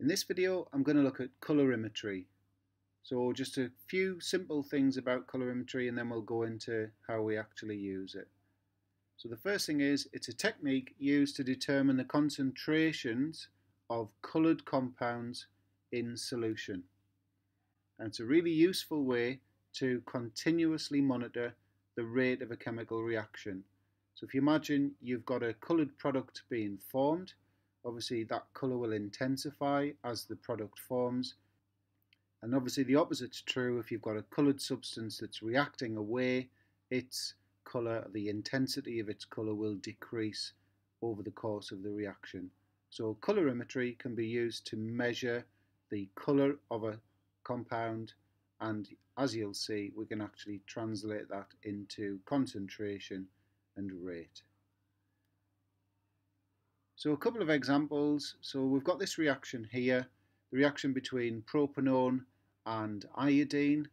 In this video I'm going to look at colorimetry. So just a few simple things about colorimetry and then we'll go into how we actually use it. So the first thing is it's a technique used to determine the concentrations of coloured compounds in solution. And it's a really useful way to continuously monitor the rate of a chemical reaction. So if you imagine you've got a coloured product being formed obviously that colour will intensify as the product forms. And obviously the opposite's true if you've got a coloured substance that's reacting away, its colour, the intensity of its colour will decrease over the course of the reaction. So colorimetry can be used to measure the colour of a compound and as you'll see we can actually translate that into concentration and rate. So a couple of examples. So we've got this reaction here, the reaction between propanone and iodine,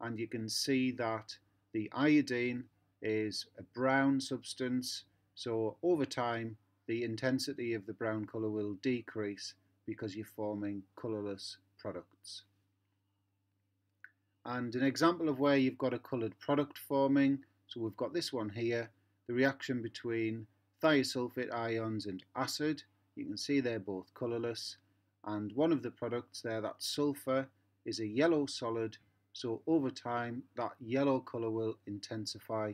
and you can see that the iodine is a brown substance. So over time, the intensity of the brown colour will decrease because you're forming colourless products. And an example of where you've got a coloured product forming, so we've got this one here, the reaction between thiosulfate ions and acid. You can see they're both colourless. And one of the products there, that sulfur, is a yellow solid. So over time, that yellow colour will intensify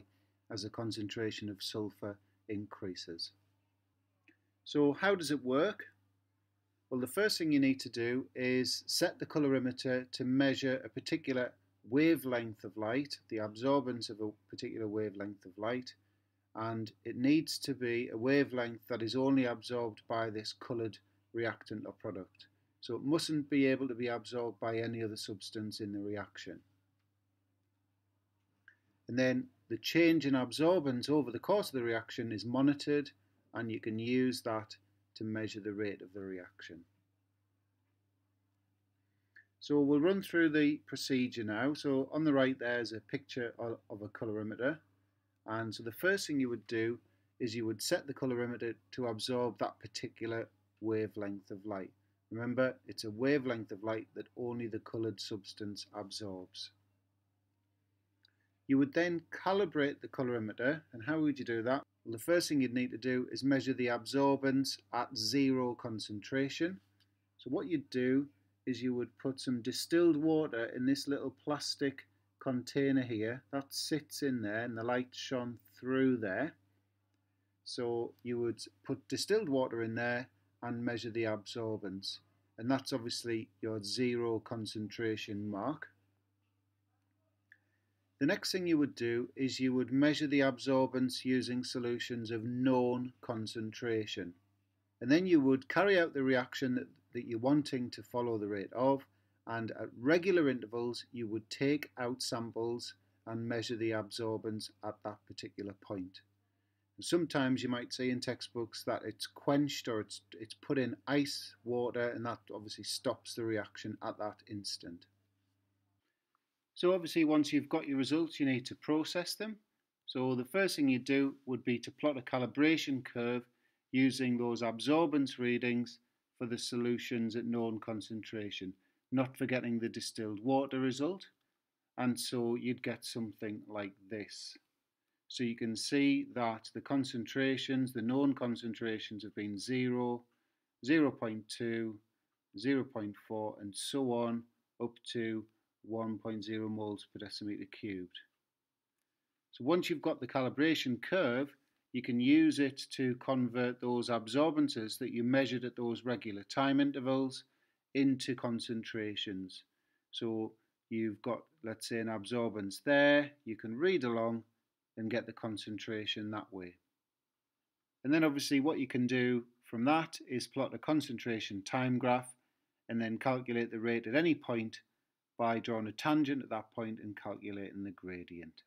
as the concentration of sulfur increases. So how does it work? Well, the first thing you need to do is set the colorimeter to measure a particular wavelength of light, the absorbance of a particular wavelength of light and it needs to be a wavelength that is only absorbed by this coloured reactant or product. So it mustn't be able to be absorbed by any other substance in the reaction. And then the change in absorbance over the course of the reaction is monitored and you can use that to measure the rate of the reaction. So we'll run through the procedure now. So on the right there's a picture of a colorimeter and so the first thing you would do is you would set the colorimeter to absorb that particular wavelength of light. Remember, it's a wavelength of light that only the coloured substance absorbs. You would then calibrate the colorimeter, and how would you do that? Well, the first thing you'd need to do is measure the absorbance at zero concentration. So what you'd do is you would put some distilled water in this little plastic container here that sits in there and the light shone through there. So you would put distilled water in there and measure the absorbance. And that's obviously your zero concentration mark. The next thing you would do is you would measure the absorbance using solutions of known concentration. And then you would carry out the reaction that, that you're wanting to follow the rate of and at regular intervals you would take out samples and measure the absorbance at that particular point. Sometimes you might see in textbooks that it's quenched or it's, it's put in ice water and that obviously stops the reaction at that instant. So obviously once you've got your results you need to process them. So the first thing you do would be to plot a calibration curve using those absorbance readings for the solutions at known concentration not forgetting the distilled water result. And so you'd get something like this. So you can see that the concentrations, the known concentrations have been 0, 0 0.2, 0 0.4 and so on up to 1.0 moles per decimeter cubed. So once you've got the calibration curve, you can use it to convert those absorbances that you measured at those regular time intervals into concentrations. So you've got, let's say, an absorbance there. You can read along and get the concentration that way. And then obviously what you can do from that is plot a concentration time graph and then calculate the rate at any point by drawing a tangent at that point and calculating the gradient.